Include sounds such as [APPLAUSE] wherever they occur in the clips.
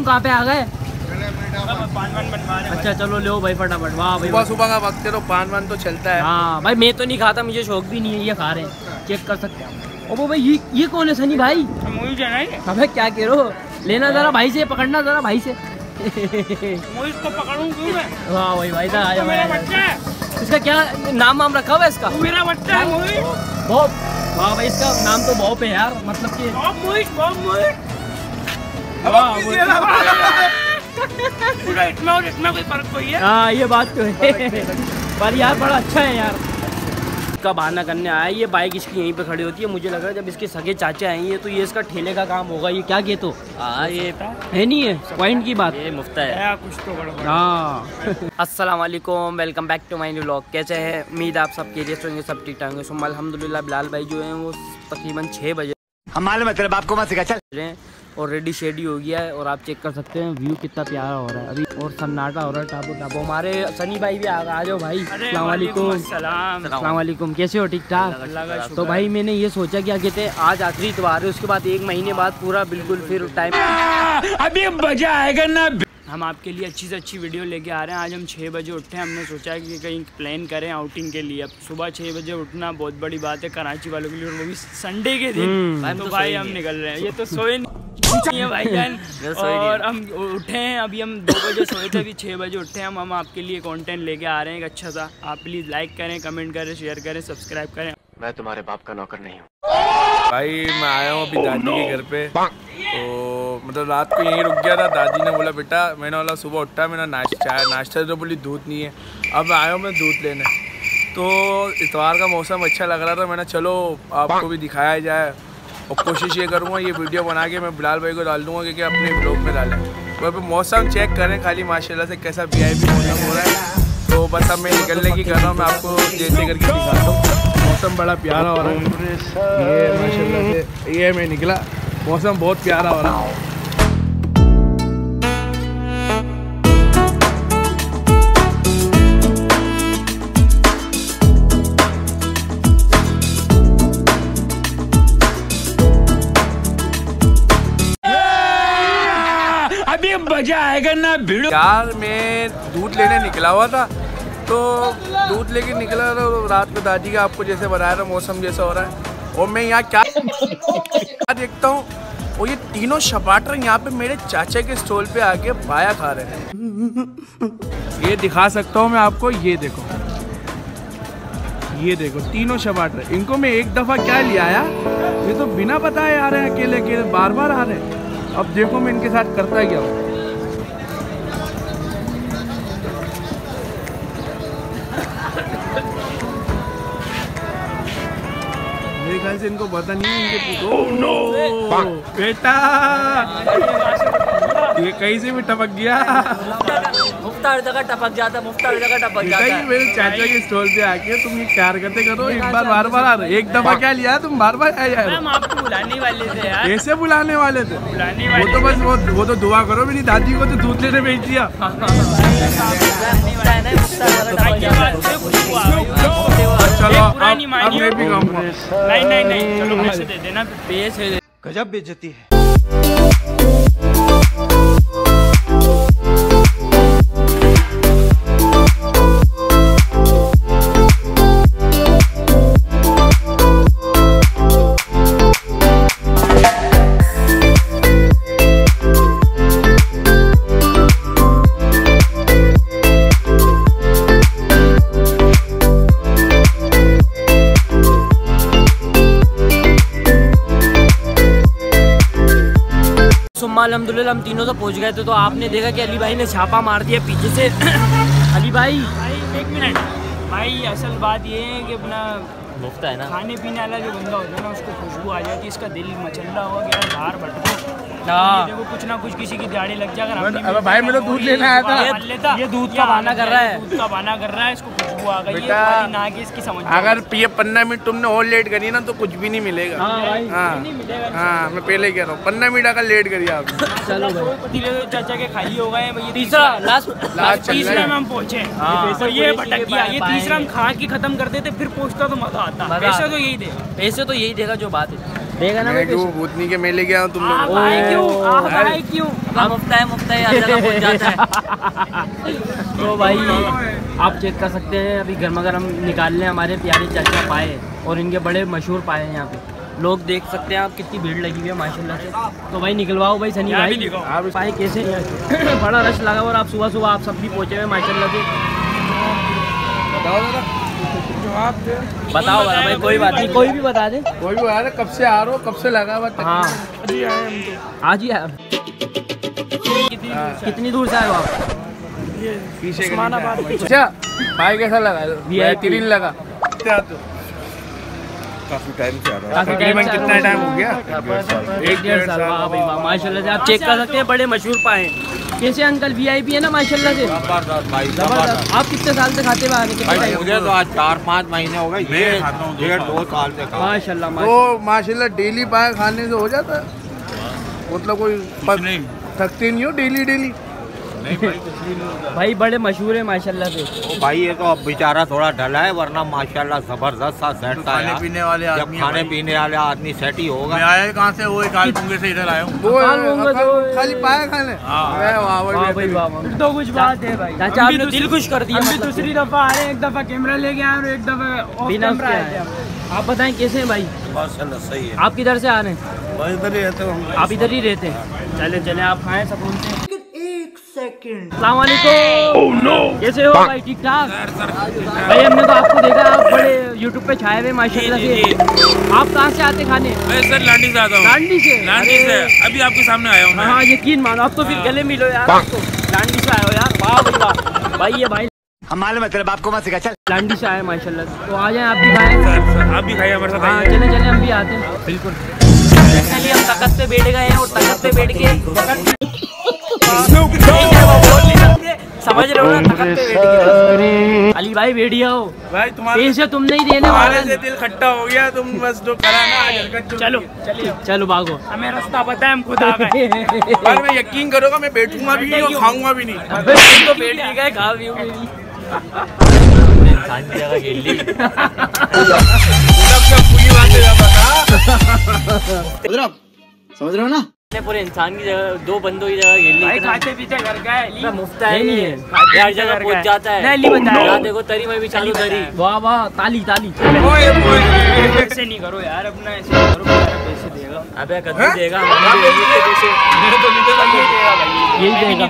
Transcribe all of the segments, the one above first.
तुम कहाँ पे आ गए? अच्छा चलो लो भाई फटाफट। वाह भाई सुबह सुबह का वक्त है तो पान वान तो चलता है। हाँ भाई मैं तो नहीं खाता मुझे शौक भी नहीं है ये खा रहे हैं। चेक कर सकते हैं। ओ वो भाई ये ये कौन है सनी भाई? अबे क्या कह रहे हो? लेना जरा भाई से पकड़ना जरा भाई से। पकड़ूं क्यों मैं? वाह भाई भाई साहब, आ जाओ, मेरा बच्चा है। इसका क्या नाम वाम रखा हुआ है इसका? मेरा बच्चा है मूवी बॉब वाह भाई इसका नाम तो बॉब है यार मतलब कि बॉब मूवी और कोई फ़र्क कोई है? हाँ ये बात तो है। पर यार बड़ा अच्छा है यार। का बहाना करने आया ये बाइक इसकी यहीं पे खड़ी होती है। मुझे लग रहा है जब इसके सगे चाचा आएँगे तो ये इसका ठेले का काम होगा। ये क्या कहते हो हाँ ये है नहीं है? पॉइंट की बात। ये मुफ्ता है। कुछ तो हाँ। अस्सलाम वालेकुम welcome back to my new vlog कैसे है? उम्मीद आप सब के लिए होंगे सब ठीक ठाक होंगे। सुम अल्हम्दुलिल्लाह बिलाल भाई जो हैं वो तकरीबन छः बजे हमारे मतलब आपको तेरे मत सिखा। चल। रहे हैं। और रेडी शेडी हो गया है और आप चेक कर सकते हैं व्यू कितना प्यारा हो रहा है। अभी और सन्नाटा हो रहा है टापू टापू। हमारे सनी भाई भी आ आ जाओ भाई। अस्सलाम वालेकुम। सलाम अस्सलाम वालेकुम। कैसे हो? ठीक ठाक? तो भाई मैंने ये सोचा क्या कहते हैं आज आखिरी इतवार है उसके बाद एक महीने बाद पूरा बिल्कुल फिर टाइम अभी मज़ा आएगा ना। हम आपके लिए अच्छी से अच्छी वीडियो लेके आ रहे हैं। आज हम छः बजे उठे हैं। हमने सोचा है कि कहीं प्लान करें आउटिंग के लिए। अब सुबह छः बजे उठना बहुत बड़ी बात है कराची वालों के लिए और वो भी संडे के दिन। हम्म। तो तो भाई हम निकल रहे हैं। ये तो सोए नहीं। है भाई जान। [LAUGHS] और हम उठे हैं। अभी हम दो बजे सोए थे। अभी छः बजे उठे हैं। हम हम आपके लिए कंटेंट लेके आ रहे हैं एक अच्छा सा। आप प्लीज़ लाइक करें कमेंट करें शेयर करें सब्सक्राइब करें। मैं तुम्हारे बाप का नौकर नहीं हूँ। भाई मैं आया हूँ अभी दादी के घर पे। तो मतलब रात को यहीं रुक गया था, दादी ने बोला, बेटा, मैंने बोला, सुबह उठा, मैंने नाश्ता नाश्ता तो बोली, दूध नहीं है। अब आया हूँ मैं दूध लेने। तो इतवार का मौसम अच्छा लग रहा था, मैंने चलो, आपको भी दिखाया जाए। और कोशिश ये करूँगा, ये वीडियो बना के मैं बिलाल भाई को डाल दूँगा, क्योंकि अपने ब्लॉग में डालें। पे मौसम चेक करें खाली, माशाल्लाह से कैसा वी आई मौसम हो रहा है। तो बस अब मैं निकलने की कर रहा हूँ, मैं आपको जैसे करके दिखाता हूँ। मौसम बड़ा प्यारा हो रहा है। ये, माशाल्लाह से, ये मैं निकला। मौसम बहुत प्यारा हो रहा है। मज़ा आएगा ना भिड़ो। यार, मैं दूध लेने निकला हुआ था तो दूध लेके निकला तो रात में दादी का आपको जैसे बताया था मौसम जैसा हो रहा है। और मैं यहाँ क्या देखता हूँ, और ये तीनों शपाटर यहाँ पे मेरे चाचा के स्टॉल पे आके बाया खा रहे हैं। ये दिखा सकता हूँ मैं आपको, ये देखो। ये देखो, तीनों शपाटर इनको मैं एक दफ़ा क्या ले आया? ये तो बिना बताए आ रहे हैं अकेले अकेले बार बार आ रहे हैं। अब देखो मैं इनके साथ करता क्या हूँ। से इनको पता नहीं है इनके oh, no! बेटा ये कहीं से भी टपक गया मुफ्ता हर जगह टपक जाता मुफ्ता हर जगह टपक जाता है मेरे चाचा के स्टॉल पे आके तुम ये क्या हरकतें करो एक बार बार बार आ रहे एक दफ़ा क्या लिया तुम बार बार आपको बुलाने वाले थे यार कैसे बुलाने वाले थे बुलाने वो तो बस वो वो तो दुआ करो मेरी दादी को तो दूध लेने भेज दिया चलो पुरानी अब अब मैं भी नहीं नहीं नहीं चलो पैसे दे देना। पैसे गजब बेचती है। अलहमदुल्ला हम तीनों तो पहुँच गए थे तो आपने देखा कि अली भाई ने छापा मार दिया पीछे से अली भाई भाई एक मिनट भाई असल बात ये है कि अपना मुफ्ता है ना खाने पीने वाला जो बंदा होता है ना उसको खुशबू आ जाती है इसका दिल मचल्ला हुआ कि यार बाहर भटको हाँ। देखो कुछ ना कुछ किसी की दिहाड़ी लग जाए अगर हम नहीं अबे भाई, मैं तो दूध लेने आया था। ये दूध का बहाना कर रहा है। दूध का बहाना कर रहा है इसको खुशबू आ गई है बेटा, खाली ना कि इसकी समझ अगर ये पंद्रह मिनट तुमने और लेट करी ना तो कुछ भी नहीं मिलेगा। हाँ हाँ। नहीं मिलेगा। हाँ मैं पहले कह रहा हूँ पंद्रह मिनट अगर लेट करिए आप। चलो भाई। पतीले तो चाचा के खाली हो गए तीसरा लास्ट लास्ट तीसरा में हम पहुँचे हाँ। तो ये पैसे भटक गया ये तीसरा हम खा के खत्म कर देते फिर पहुँचता तो मज़ा आता। मज़ा पैसा तो यही दे पैसे तो यही देगा जो बात है। देगा ना मैं भाई क्यों? पेश भूतनी के मेले गया तुम लोग आए क्यों? आप आए क्यों? अब मुफ़्त है मुफ़्त है हर जगह पहुँच जाता है। [LAUGHS] तो भाई आप चेक कर सकते हैं अभी गर्मा गर्म निकाल लें हमारे प्यारे चाचा पाए और इनके बड़े मशहूर पाए हैं यहाँ पे। लोग देख सकते हैं आप कितनी भीड़ लगी हुई है माशाल्लाह से। तो भाई निकलवाओ भाई सनी भाई। आप पाए कैसे? [COUGHS] बड़ा रश लगा और आप सुबह सुबह आप सब भी पहुँचे हुए माशाल्लाह से। बताओ जरा। जवाब दे। बताओ बड़ा भाई कोई बात नहीं। कोई भी बता दे। कोई भी बता दे कब से आ रहे हो कब से लगा हुआ हाँ जी आए हम तो। आज ही आए। कितनी दूर से आए हो आप? पीछे। अच्छा भाई कैसा लगा? लगा। काफ़ी टाइम से आ रहा काफ़ी तकरीबन टाइम कितना टाइम हो गया? एक डेढ़ साल। वाह भाई वाह माशाल्लाह से आप चेक कर सकते हैं बड़े मशहूर पाए कैसे अंकल वीआईपी है ना माशाल्लाह से? ज़बरदस्त भाई ज़बरदस्त। आप कितने साल से खाते हुए हैं? मुझे तो आज चार पाँच महीने हो गए ये डेढ़ दो साल से खा माशाल्लाह तो माशाल्लाह। डेली पाए खाने से हो जाता है? मतलब कोई थकते नहीं हो डेली डेली? भाई। बड़े मशहूर है माशाल्लाह से। तो भाई ये तो अब बेचारा थोड़ा ढला है वरना माशाल्लाह ज़बरदस्त सा सेट था यार पीने वाले जब आदमी खाने पीने वाले आदमी सेट ही होगा। मैं आया कहाँ से? वो काल पुंगे से इधर आया हूँ। वो काल होंगे तो- खाली पाए खाने। अरे वाह भाई वाह भाई वाह वाह। तो कुछ बात है भाई। चाचा आपने दिल खुश कर दिया। हम भी दूसरी दफ़ा आ रहे हैं एक दफ़ा कैमरा लेके आए और एक दफ़ा ऑफ़ बिना। आप बताएँ कैसे हैं भाई? माशाल्लाह सही है। आप किधर से आ रहे हैं? इधर ही रहते हो। आप इधर ही रहते हैं। चले चले आप खाएँ सकून से सेकंड सलामवालेकुम कैसे हो भाई? ठीक ठाक? भाई हमने तो आपको देखा आप बड़े यूट्यूब पे छाए हुए माशाल्लाह से। आप कहाँ से आते खाने? मैं सर लांडी से आता हूँ। लांडी से? लांडी से। अभी आपके सामने आया हूँ हाँ यकीन मानो आप तो फिर गले मिलो यार तो लांडी से आए हो यार। वाह भाई वाह। भाई ये भाई। हम मालूम है तेरे बाप को मत सिखा चल। लांडी से आए माशाल्लाह तो आ जाए आप भी खाएँ। आप भी खाइए हमारे साथ हाँ चले चले हम भी आते हैं। बिल्कुल। चलिए हम तखत पे बैठ गए हैं और तखत पे बैठ के समझ रहे हो ना। अली भाई बैठिए हो भाई तुम्हारे पैसे तुम नहीं देने वाले से दिल खट्टा हो गया तुम बस जो करा ना आज चलो चलो भागो हमें रास्ता पता है हम खुद आ गए पर मैं यकीन करोगा मैं बैठूँगा भी नहीं और खाऊँगा भी नहीं अबे तुम तो बैठ ही गए खा भी हो। सब सब पूरी बातें ना पूरे इंसान की जगह दो बंदों की जगह घेर ली खाते पीते घर का है मुफ़्त है नहीं है। हर जगह पहुँच जाता है। नहीं, बताया। देखो तरी में भी चालू तरी वाह वाह ताली ताली। ओए ओए ऐसे नहीं करो यार अपना ऐसे करो अबे कद्दू देगा तो यही देगा।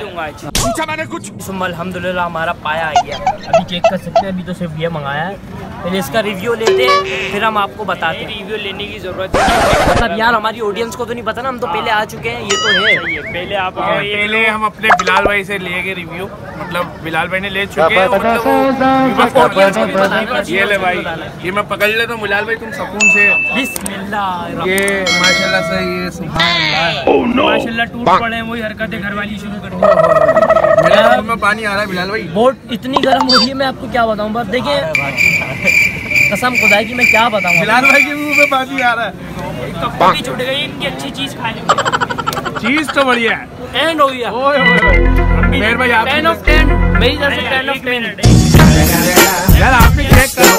पूछा मैंने कुछ? सुम अल्हम्दुलिल्लाह हमारा पाया आ गया। अभी चेक कर सकते हैं अभी तो सिर्फ़ ये मंगाया है। पहले इसका रिव्यू लेते हैं फिर हम आपको बताते हैं। रिव्यू लेने की ज़रूरत है। मतलब यार हमारी ऑडियंस को तो नहीं पता ना हम तो पहले आ चुके हैं ये तो है। पहले आप हाँ, पहले हम अपने बिलाल भाई से लेंगे रिव्यू मतलब बिलाल भाई ने ले चुके हैं मतलब चाहिए, ये ले भाई। ये मैं पकड़ लेता हूँ बिलाल भाई तुम सुकून से। बिस्मिल्लाह ये माशाल्लाह से ये? सुभान अल्लाह। माशाल्लाह टूट पड़े हैं वही हरकतें घर वाली शुरू कर दी में पानी आ रहा है बिलाल भाई। बोट इतनी गर्म हो रही है मैं आपको क्या बताऊँ? बस देखिए कसम खुदा की मैं क्या बताऊँ? बिलाल भाई के मुँह में पानी आ रहा है। की छूट गई इनकी अच्छी चीज़ खा ली। चीज़ तो बढ़िया है। एंड हो गया। मेहर भाई आप टेन ऑफ़ टेन मेरी तरफ़ से टेन ऑफ़ टेन मिनट यार आपने चेक करो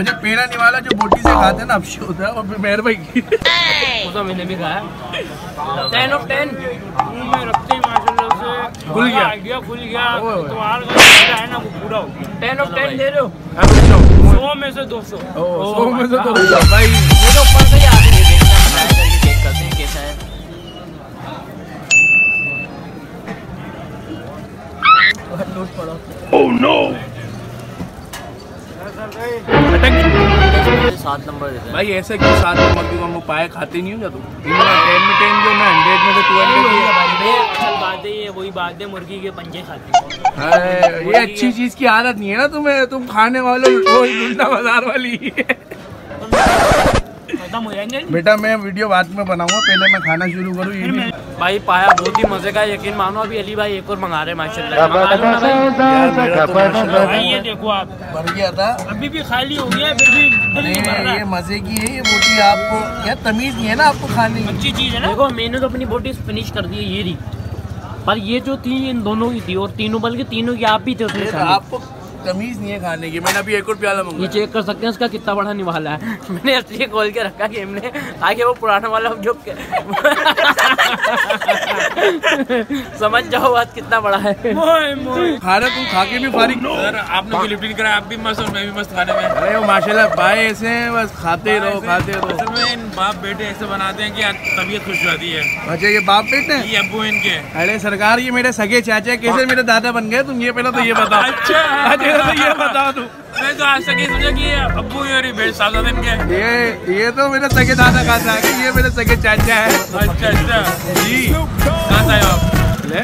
अच्छा पेड़ा निवाला जो बोटी से खाते हैं ना अफशो होता है और फिर मेहर भाई की। वो तो मैंने भी खाया। टेन ऑफ़ टेन में रखते ही माशाल्लाह से। खुल गया। आ गया खुल गया। तो आर का है ना वो पूरा हो गया। टेन ऑफ़ टेन दे रहे हो सौ में से दो सौ। सौ में से तो भाई ये तो ऊपर से सात नंबर देते भाई ऐसे क्यों सात नंबर क्यों? हम पाए खाते नहीं हो जब तुम? टेन में टेन जो मैं हंड्रेड में तो टू हंड्रेड बात है ये वही बात है मुर्गी के पंजे खाते हैं। है ये अच्छी चीज़ की आदत नहीं है ना तुम्हें। तुम खाने वाले वो बाज़ार वाली। खत्म हो जाएँगे। बेटा मैं वीडियो बाद में बनाऊँगा पहले मैं खाना शुरू करूँ ये भाई पाया बहुत ही मज़े का यकीन मानो अभी अली भाई एक और मंगा रहे हैं माशाल्लाह। तो ये देखो आप। भर गया था। अभी भी खाली हो गया फिर भी ये मज़े की है ये बोटी आपको यार तमीज नहीं है ना आपको खाने की। अच्छी चीज़ है ना? देखो मैंने तो अपनी बोटी फिनिश कर दी है ये रही। पर ये जो थी इन दोनों की थी और तीनों बल्कि तीनों की आप भी थे उसमें। आपको तमीज नहीं है खाने की। मैंने अभी एक और प्याला ये चेक कर सकते हैं उसका कितना बड़ा निभाला है। [LAUGHS] मैंने इसलिए खोल के रखा कि हमने ताकि वो पुराना वाला जो समझ जाओ बात कितना बड़ा है। खाना तू खा के भी फारिग सर आपने कोई लिफ्टिंग करा आप भी मस्त और मैं भी मस्त खाने में। अरे वो माशाल्लाह भाई ऐसे हैं बस खाते रहो खाते रहो। असल में इन बाप बेटे ऐसे बनाते हैं कि तबीयत खुश रहती है। अच्छा ये बाप बेटे हैं? ये अब्बू इनके। अरे सरकार ये मेरे सगे चाचा कैसे मेरे दादा बन गए? तुम ये पहले तो ये बताओ। अच्छा। अच्छा तो ये बताओ तुम मैं तो आज तक ये सोचा कि ये इनके ये ये तो मेरे सगे दादा का था ये मेरे सगे चाचा है। अच्छा अच्छा। जी। कहाँ से आए आप? ले।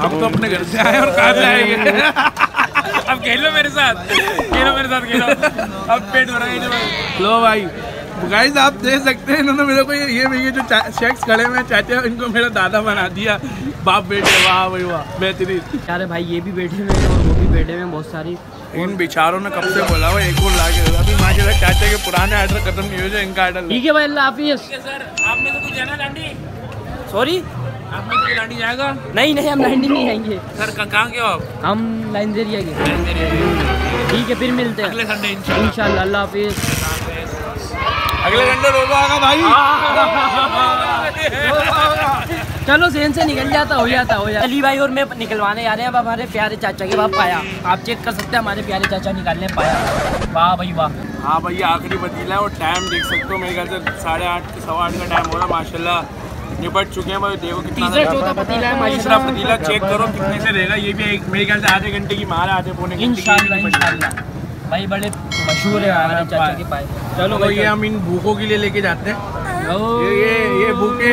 हम तो अपने घर से आए और कहाँ से आएँगे [LAUGHS] अब खेलो मेरे साथ। खेलो मेरे साथ खेलो। अब पेट भरा लो भाई। गाइस आप देख सकते हैं इन्होंने मेरे को ये ये जो शेक्स खड़े हुए हैं चाचा इनको मेरा दादा बना दिया। बाप बेटे वाह भाई वाह बेहतरीन। यार भाई ये भी बैठे हुए हैं और वो भी बैठे हुए हैं बहुत सारी। इन बेचारों ने कब से बोला हुआ एक और ला के। अभी माशाल्लाह चाचा के पुराने आर्डर खत्म नहीं हुए जो इनका आर्डर ठीक है भाई अल्लाह हाफिज। सर। आपने तो कुछ जाना लांडी सॉरी लांडी जाएगा? नहीं नहीं हम लाइन नहीं आएँगे। सर कहाँ के हो आप? हम के ठीक है फिर मिलते हैं। अगले संडे इंशाल्लाह अल्लाह हाफिज। अगले घंटे रोजा आगा भाई। चलो सेन से निकल जाता हो जाता हो जाता। अली भाई और मैं निकलवाने जा रहे हैं। अब हमारे प्यारे चाचा के बाप पाया। आप चेक कर सकते हैं हमारे प्यारे चाचा निकालने पाया। वाह भाई वाह। हाँ भैया आखिरी पतीला है और टाइम देख सकते हो। मेरे ख्याल से साढ़े आठ सवा आठ का टाइम हो रहा है माशाल्लाह। निपट चुके हैं भाई देखो कितना तीसरा चौथा पतीला है तीसरा पतीला चेक करो कितने से देगा ये भी एक मेरे ख्याल से आधे घंटे की मार है, आधे पौने भाई बड़े मशहूर है हमारे चाचा के पाए चलो तो भाई ये हम इन भूखों के लिए लेके जाते हैं। ये ये ये भूखे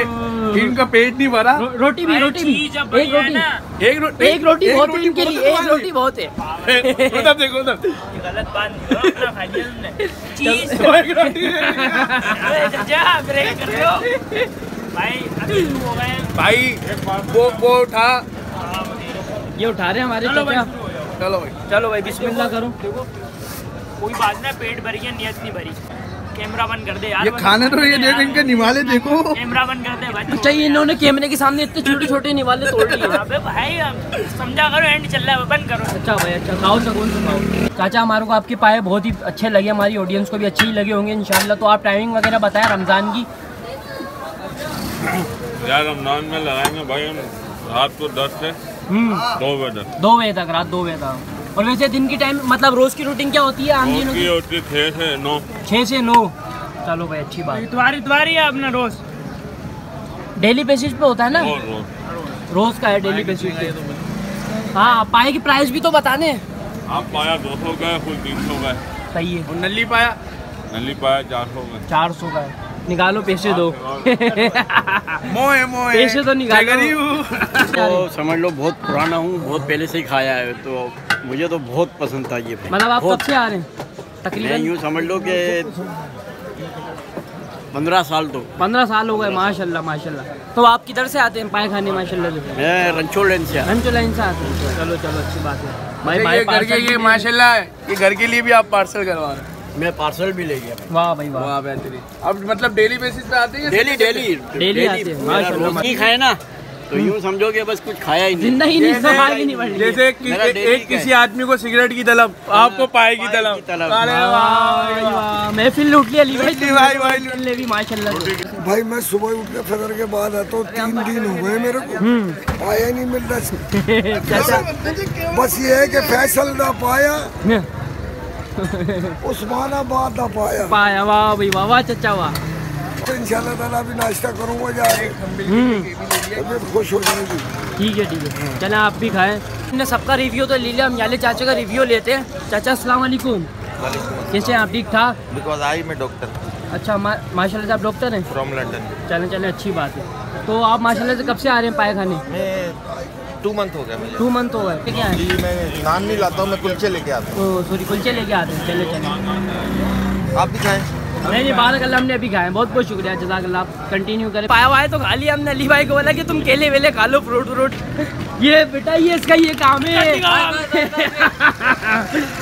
इनका पेट नहीं भरा। रो- रोटी भी रोटी भी। एक रोटी। एक रोटी एक रोटी बहुत है इनके लिए एक रोटी बहुत है। उधर देखो उधर। गलत बात नहीं लिया चीज़। एक रोटी चाचा ब्रेक कर। दो भाई हो गए भाई वो वो उठा। ये उठा रहे हमारे चलो भाई। चलो भाई। चलो भाई बिस्मिल्लाह करो। कोई बात ना पेट भरी है नियत नहीं भरी। कैमरा बंद कर दे यार ये खाने तो ये देखो इनके निवाले देखो। कैमरा बंद कर दे भाई। अच्छा इन्होंने कैमरे के सामने इतने छोटे छोटे निवाले [LAUGHS] तोड़ लिए। अबे भाई समझा करो एंड चल रहा है बंद करो। अच्छा भाई अच्छा खाओ सकून से खाओ। चाचा हमारे को आपके पाए बहुत ही अच्छे लगे हमारी ऑडियंस को भी अच्छे ही लगे होंगे इंशाल्लाह। तो आप टाइमिंग वगैरह बताएँ रमज़ान की। यार रमज़ान में लगाएँगे भाई हम रात को दस से हम्म। दो बजे तक। दो बजे तक रात दो बजे तक। और वैसे दिन की टाइम मतलब रोज़ की रूटीन क्या होती है आम दिनों की? की होती छः से नौ। छः से नौ। चलो भाई अच्छी बात। इतवारी इतवारी है अपना रोज। डेली बेसिस पे होता है ना? रोज का है डेली बेसिस पे। हाँ पाए की प्राइस भी तो बताने। आप पाया दो सौ गए फुल तीन सौ गए सही है। और नली पाया? नली पाया चार सौ का चार सौ का है। निकालो पैसे दो। मोए मोए। पैसे तो निकालो। गरीब तो समझ लो बहुत पुराना हूँ बहुत पहले से ही खाया है तो मुझे तो बहुत पसंद था ये मतलब आप कब से आ रहे हैं? मैं तकरीबन यूँ समझ लो कि पंद्रह साल तो। पंद्रह साल हो गए माशाल्लाह माशाल्लाह। तो आप किधर से आते हैं पाए खाने माशाल्लाह से? मैं रंचोड़ लेन से। रंचो लाइन से आते हैं। चलो चलो अच्छी बात है। भाई ये भाई घर के ये माशाल्लाह ये घर के लिए भी आप पार्सल करवा रहे हैं। मैं पार्सल भी ले गया। वाह भाई वाह। वाह बेहतरीन। अब मतलब डेली बेसिस पे आते हैं डेली डेली डेली आते हैं, माशाल्लाह। नहीं खाए ना तो यूँ समझो कि बस कुछ खाया ही नहीं। ज़िंदगी नहीं सफ़ाई भी नहीं बढ़ जैसे कि, एक, एक किसी आदमी को सिगरेट की तलब आपको पाए की तलब। महफिल लूट लिया ली भाई भाई, भाई, ले भी माशाल्लाह। भाई मैं सुबह उठ के फजर के बाद आता हूँ तीन दिन हो गए मेरे को। पाया नहीं मिल रहा। [LAUGHS] बस ये है कि फैसल ना पाया उस्मानाबाद ना पाया। पाया वाह भाई वाह वाह चाचा वाह। तो इंशाल्लाह ताला भी नाश्ता करूँगा जाके तबीयत खुश हो जाएगी। ठीक है ठीक है। चले आप भी खाएँ। हमने सबका रिव्यू तो ले लिया हम याले चाचा का रिव्यू लेते हैं। चाचा अस्सलाम वालेकुम। कैसे हैं आप ठीक ठाक? बिकॉज़ आई में डॉक्टर अच्छा मा, माशाल्लाह आप डॉक्टर हैं? फ्रॉम लंदन चलें चलें अच्छी बात है। तो आप माशाल्लाह से कब से आ रहे हैं पाए खाने? मैं टू मंथ हो गया मुझे। टू मंथ हो गए। क्या है? जी मैं नान नहीं लाता हूँ मैं कुलचे लेके आता ओ सॉरी कुलचे लेके आते हैं। चले चले। आप भी खाएँ। नहीं नहीं बारह कल हमने अभी खाए बहुत बहुत शुक्रिया जजाकल्ला। आप कंटिन्यू करें। पाया हुआ है तो खा लिया हमने। अली भाई को बोला कि तुम केले वेले खा लो फ्रूट व्रूट ये बेटा ये इसका ये काम है।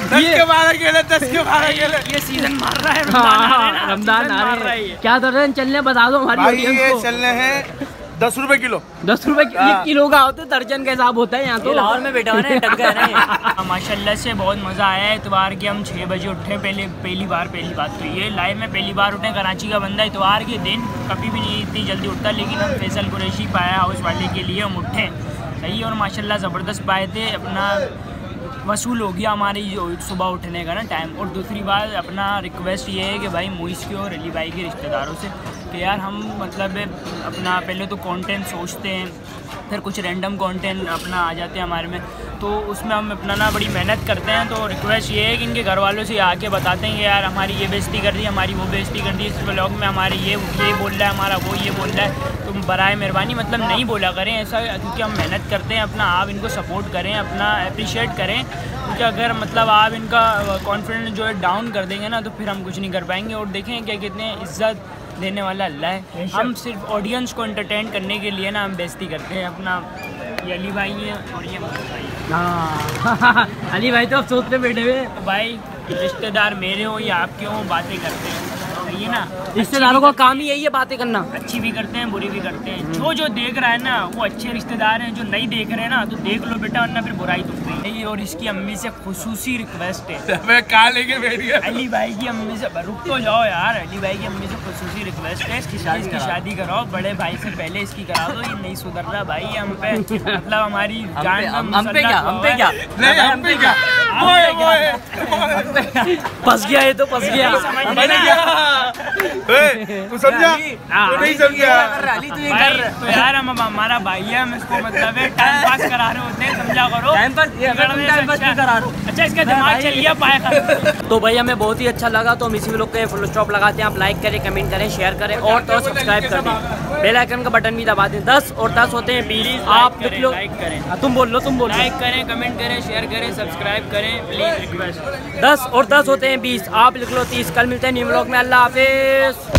दस के बारह केले [LAUGHS] दस के बारह केले ये सीज़न मार रहा है हाँ, रमज़ान आ रहे रहा है। क्या हैं? चलने बता दो हमारी ये ऑडियंस को। चल रहे हैं दस रुपए किलो। दस रुपए हाँ। किलो का होता है दर्जन का हिसाब होता है यहाँ तो। लाहौर में बैठा ये। [LAUGHS] माशाल्लाह से बहुत मज़ा आया है इतवार के। हम छः बजे उठे पहले पहली बार पहली बात तो ये। लाइव में पहली बार उठे कराची का बंदा इतवार के दिन। कभी भी नहीं इतनी जल्दी उठता लेकिन हम फैसल कुरैशी पाया हाउस वाले के लिए हम उठे सही और माशाल्लाह ज़बरदस्त पाए थे। अपना वसूल हो गया हमारी सुबह उठने का ना टाइम और दूसरी बात, अपना रिक्वेस्ट ये है कि भाई मुइस के और अली भाई के रिश्तेदारों से कि यार हम मतलब अपना पहले तो कंटेंट सोचते हैं, फिर कुछ रैंडम कंटेंट अपना आ जाते हैं हमारे में। तो उसमें हम अपना ना बड़ी मेहनत करते हैं। तो रिक्वेस्ट ये है कि इनके घर वालों से आके बताते हैं कि यार हमारी ये बेइज्जती कर दी हमारी वो बेइज्जती कर दी इस ब्लॉग में हमारे ये ये बोल रहा है, हमारा वो, ये बोल रहा है। बरए मेहरबानी मतलब नहीं बोला करें ऐसा क्योंकि हम मेहनत करते हैं अपना आप इनको सपोर्ट करें अपना अप्रिशिएट करें क्योंकि अगर मतलब आप इनका कॉन्फिडेंस जो है डाउन कर देंगे ना तो फिर हम कुछ नहीं कर पाएँगे। और देखें क्या कितने इज़्ज़त देने वाला अल्लाह है। हम सिर्फ़ ऑडियंस को एंटरटेन करने के लिए ना हम बेइज्जती करते हैं अपना ये अली भाई हैं और ये भाई हाँ। [LAUGHS] अली भाई तो अफसोस पे बैठे हुए भाई रिश्तेदार मेरे हो या आपके हों बातें करते हैं। है ना। रिश्तेदारों का काम ही यही है बातें करना। अच्छी भी करते हैं बुरी भी करते हैं। जो जो देख रहा है ना वो अच्छे रिश्तेदार हैं जो नहीं देख रहे हैं ना तो देख लो बेटा वरना फिर बुराई तुम गई और इसकी अम्मी से खसूसी रिक्वेस्ट है। मैं कहाँ लेके बैठ अली भाई की अम्मी से रुक तो जाओ यार अली भाई की अम्मी से खसूसी रिक्वेस्ट है। इसकी शादी इसकी शादी कराओ बड़े भाई से पहले इसकी करा दो ये नहीं सुधर रहा भाई हम पे मतलब हमारी जान हम पे क्या? हम पे क्या? नहीं हम पे क्या? फंस गया ये तो फंस गया। तू समझा तू नहीं समझा तू तो यार हम हमारा भाई है हम इसको मतलब टाइम पास करा रहे होते हैं समझा करो टाइम पास ये अगर तुम टाइम पास करा रहे हो अच्छा इसका दिमाग चल गया पाया कर तो भाई हमें बहुत ही अच्छा लगा तो हम इसी लोग के फुल स्टॉप लगाते हैं। आप लाइक करें कमेंट करें शेयर करें और तो सब्सक्राइब कर दें। बेल आइकन का बटन भी दबा दें। दस और दस होते हैं बीस। आप लिख लो लाइक करें। हाँ, तुम बोल लो तुम बोल लाइक करें कमेंट करें शेयर करें सब्सक्राइब करें प्लीज़ रिक्वेस्ट दस और दस होते हैं बीस। आप लिख लो तीस। कल मिलते हैं न्यू ब्लॉग में। अल्लाह हाफिज।